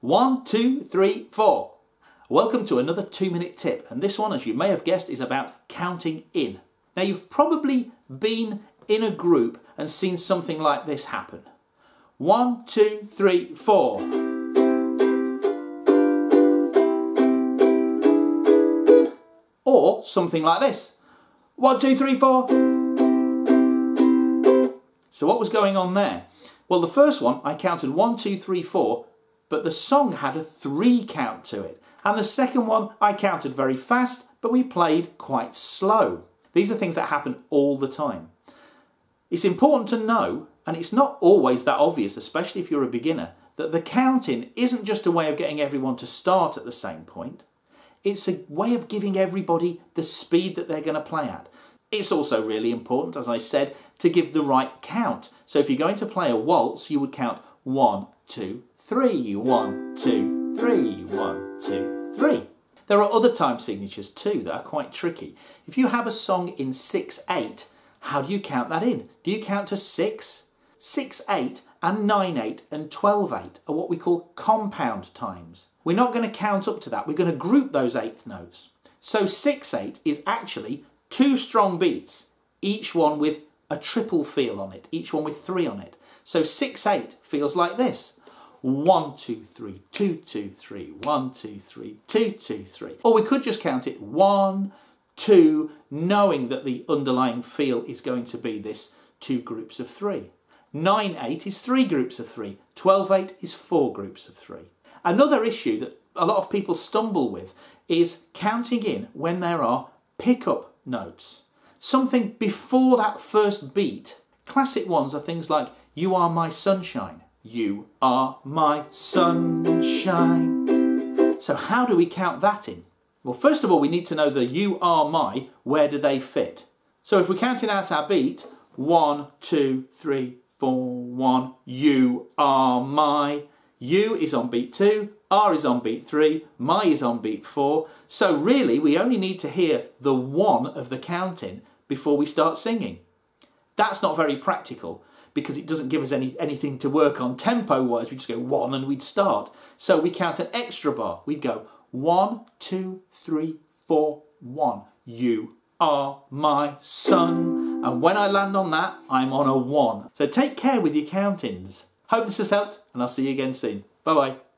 One, two, three, four. Welcome to another two minute tip, and this one, as you may have guessed, is about counting in. Now, you've probably been in a group and seen something like this happen. One, two, three, four. Or something like this. One, two, three, four. So what was going on there? Well, the first one, I counted one, two, three, four, but the song had a three count to it. And the second one, I counted very fast, but we played quite slow. These are things that happen all the time. It's important to know, and it's not always that obvious, especially if you're a beginner, that the counting isn't just a way of getting everyone to start at the same point. It's a way of giving everybody the speed that they're going to play at. It's also really important, as I said, to give the right count. So if you're going to play a waltz, you would count one, two, three, one, two, three, one, two, three. There are other time signatures too that are quite tricky. If you have a song in 6-8, how do you count that in? Do you count to 6? 6-8 and 9-8 and 12-8 are what we call compound times. We're not going to count up to that, we're going to group those eighth notes. So 6-8 is actually two strong beats, each one with a triple feel on it, each one with three on it. So 6-8 feels like this. One, two, three, two, two, three, one, two, three, two, two, three. Or we could just count it one, two, knowing that the underlying feel is going to be this two groups of three. 9-8 is three groups of three. 12-8 is four groups of three. Another issue that a lot of people stumble with is counting in when there are pickup notes. Something before that first beat. Classic ones are things like, You are my sunshine. You are my sunshine. So how do we count that in? Well, first of all, we need to know the you are my, where do they fit? So if we're counting out our beat, one, two, three, four, one, you are my. U is on beat two, R is on beat three, my is on beat four. So really, we only need to hear the one of the counting before we start singing. That's not very practical because it doesn't give us any anything to work on tempo wise. We just go one and we'd start. So we count an extra bar. We'd go one, two, three, four, one. You are my sun. And when I land on that, I'm on a one. So take care with your countings. Hope this has helped and I'll see you again soon. Bye bye.